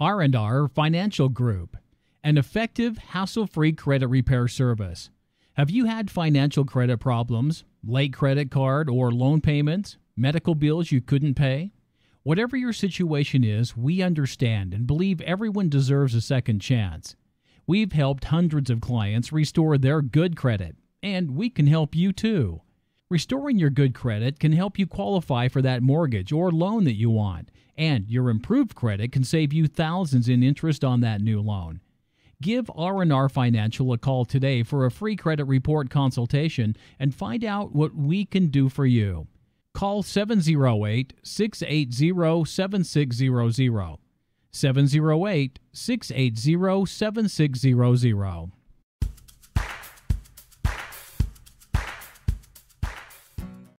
R&R Financial Group, an effective, hassle-free credit repair service. Have you had financial credit problems, late credit card or loan payments, medical bills you couldn't pay? Whatever your situation is, we understand and believe everyone deserves a second chance. We've helped hundreds of clients restore their good credit, and we can help you too. Restoring your good credit can help you qualify for that mortgage or loan that you want, and your improved credit can save you thousands in interest on that new loan. Give R&R Financial a call today for a free credit report consultation and find out what we can do for you. Call 708-680-7600. 708-680-7600.